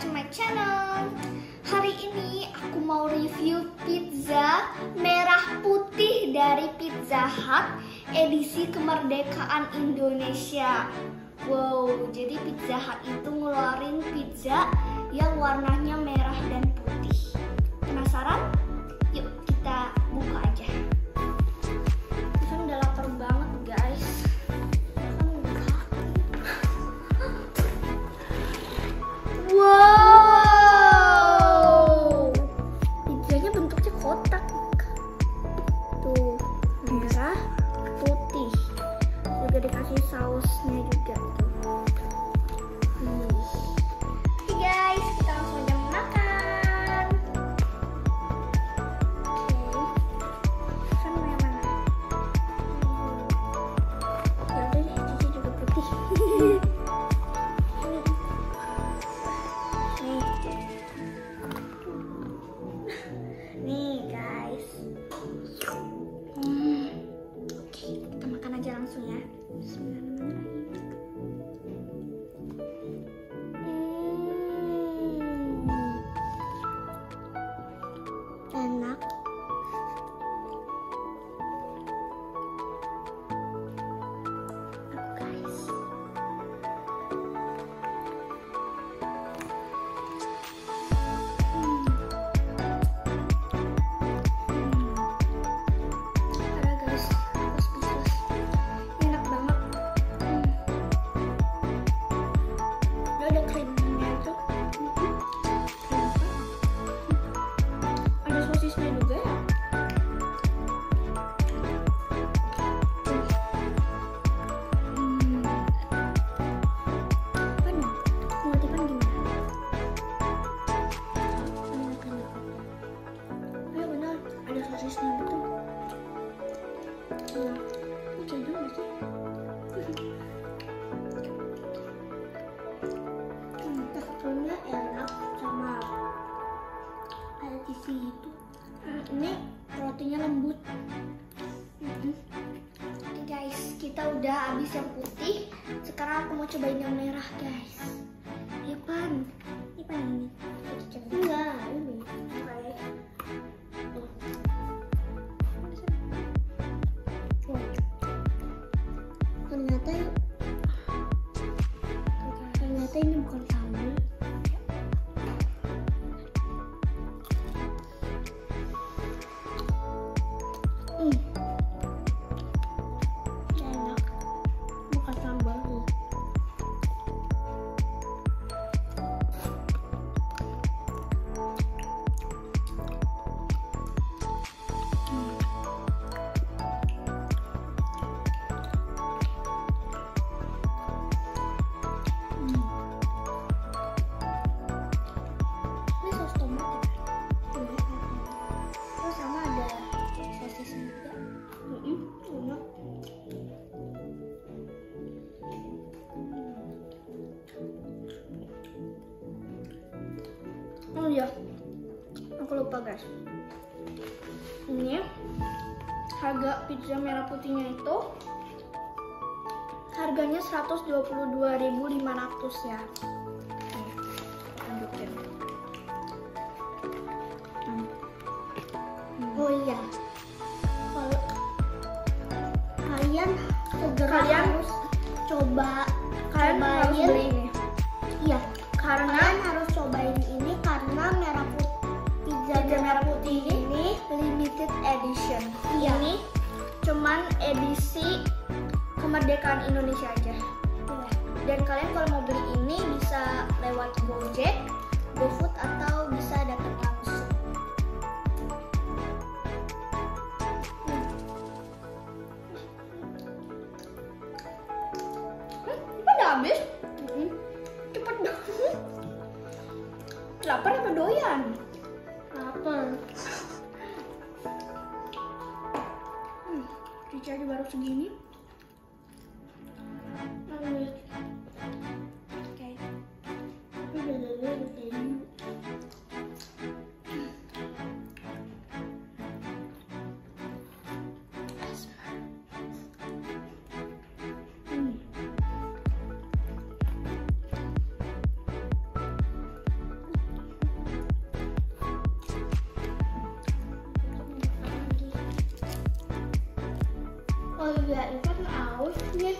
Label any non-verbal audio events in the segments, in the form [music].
to my channel. Hari ini aku mau review pizza merah putih dari Pizza Hut edisi kemerdekaan Indonesia. Wow, jadi Pizza Hut itu ngeluarin pizza yang warnanya merah dan putih. Penasaran? Merah, putih. Juga dikasih sausnya juga tuh. Nih. Oke guys, kita langsung aja makan. Oke. Kan mau yang mana? Ya udah deh, Cici juga putih. [laughs] Nih. Nih guys. Ini harga pizza merah putihnya itu harganya 122.500 ya. Hmm. Oh iya. Kalau kalian segera Kalian- harus coba Kalian harus cobain. beli ini Iya, karena kalian harus cobain pizza merah putih ini ini limited edition. Iya. Ini cuman edisi kemerdekaan Indonesia aja. Iya. Dan kalian kalau mau beli ini bisa lewat Gojek, GoFood atau bisa datang langsung. Hmm, udah habis? Cepet dong. Lapar apa doyan? Lapar. Hmm, aja baru segini. Ya Ivan aus nih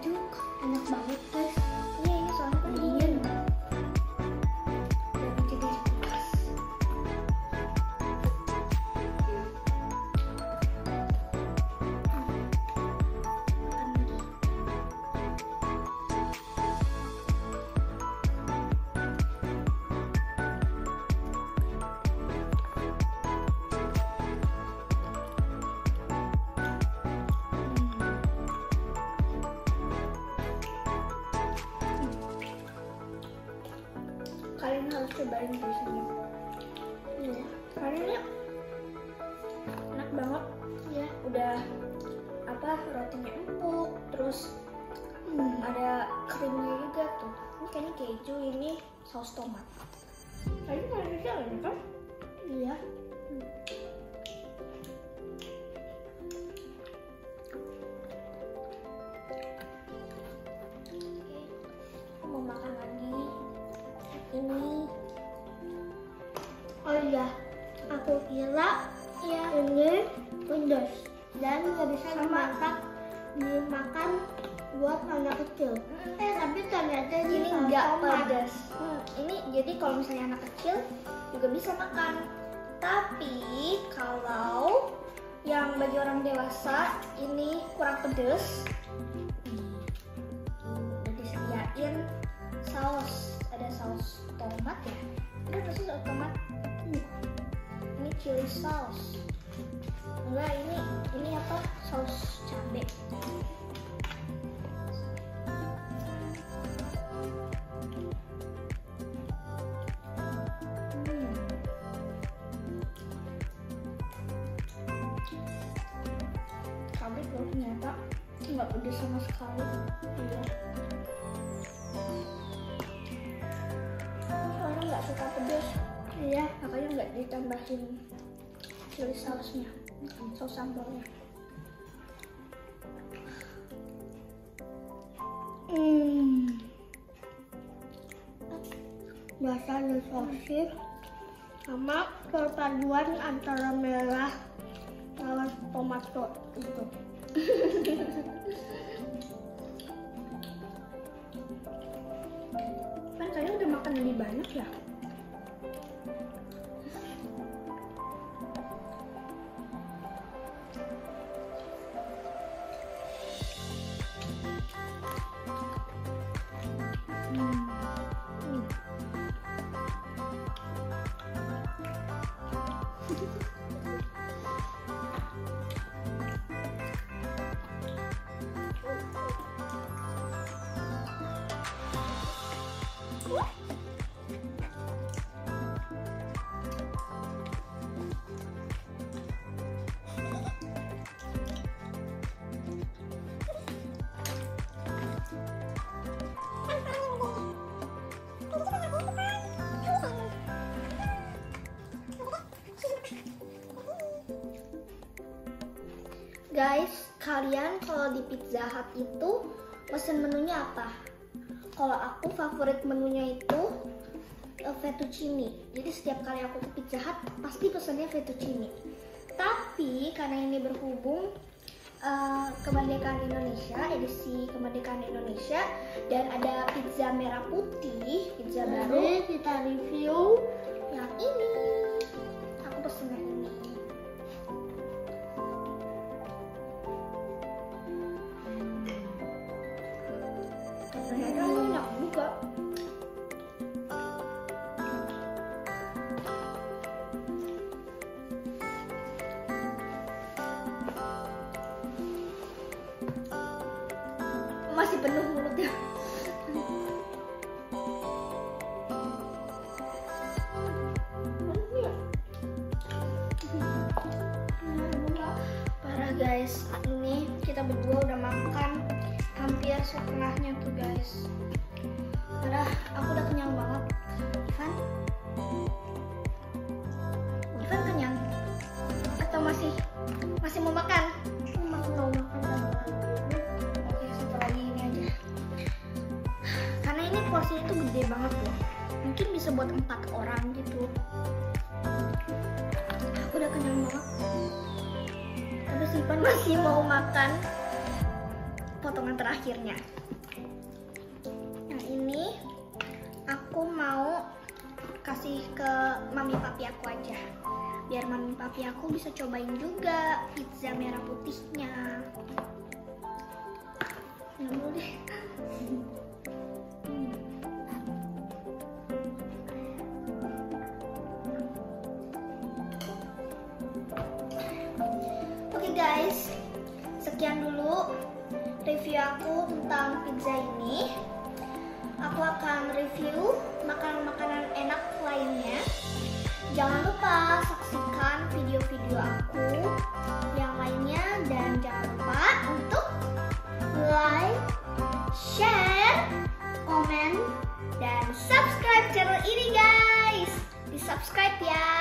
sejuk enak banget guys. Iya ini soalnya kan dingin cobain di sini iya karena ini enak banget. Ya udah apa rotinya empuk terus hmm, ada krimnya juga tuh. Ini kayaknya keju ini saus tomat. Kayaknya ada kan? Iya. Hmm. Oke, mau makan lagi? Ini oh iya aku kira ya ini pedas dan nggak bisa dimasak dimakan buat anak kecil. Eh tapi ternyata ini nggak pedas. Hmm, ini jadi kalau misalnya anak kecil juga bisa makan. Tapi kalau yang bagi orang dewasa ini kurang pedas. Disediain saus. Ada saus tomat ya? Ada nggak sih saus tomat Ini chili sauce enggak ini ini apa saus cabai Hmm. Cabai loh ternyata nggak pedes sama sekali. Iya. Soalnya nggak suka pedes. Iya, makanya nggak ditambahin chili sausnya, saus sambalnya. Hmm. Biasa ada sama perpaduan antara merah sama tomato gitu. [laughs] Kan kayaknya udah makan lebih banyak ya. Guys, kalian kalau di Pizza Hut itu pesen menunya apa? Kalau aku favorit menunya itu eh, fettuccine. Jadi setiap kali aku ke Pizza Hut pasti pesannya fettuccine. Tapi karena ini berhubung eh, kemerdekaan Indonesia, edisi kemerdekaan Indonesia dan ada pizza merah putih, pizza baru Jadi kita review yang ini. Penuh mulutnya. Parah guys. Ini kita berdua udah makan hampir setengahnya tuh guys. Parah aku udah gede banget loh. Mungkin bisa buat empat orang gitu. Aku udah kenyang banget. Tapi si Ipan masih mau makan potongan terakhirnya. Yang ini aku mau kasih ke mami papi aku aja. Biar mami papi aku bisa cobain juga pizza merah putihnya. Yang deh. Guys, sekian dulu review aku tentang pizza ini. Aku akan review makanan-makanan enak lainnya. Jangan lupa saksikan video-video aku yang lainnya dan jangan lupa untuk like, share, komen, dan subscribe channel ini guys. Di subscribe ya.